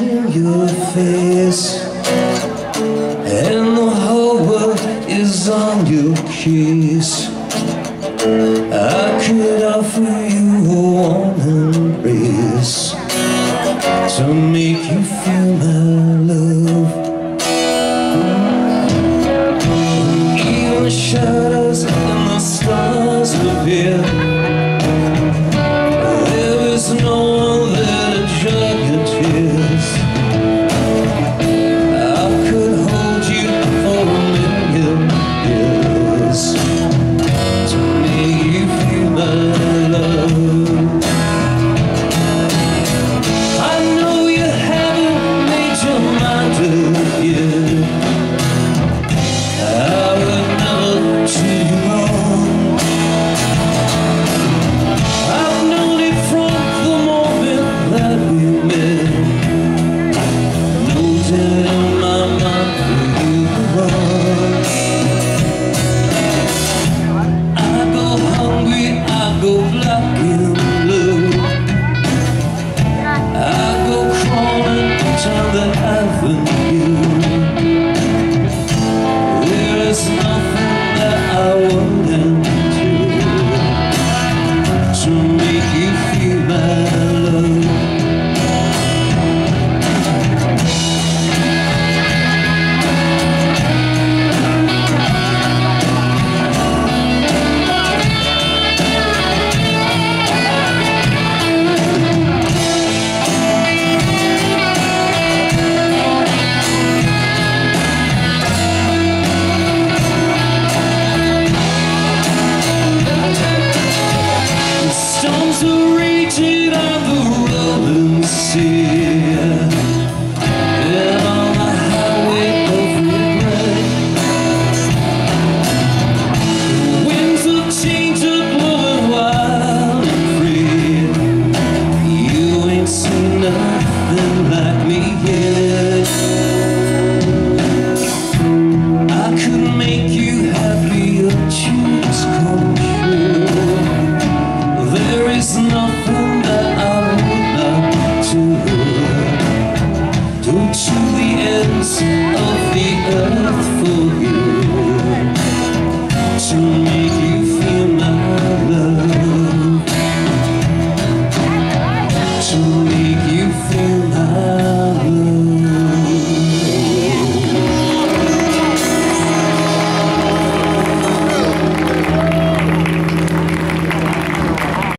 in your face. And the whole world is on your kiss I could offer you a warm embrace To make you feel my love. Even shadows and the stars appear to reach it on the road. of the earth.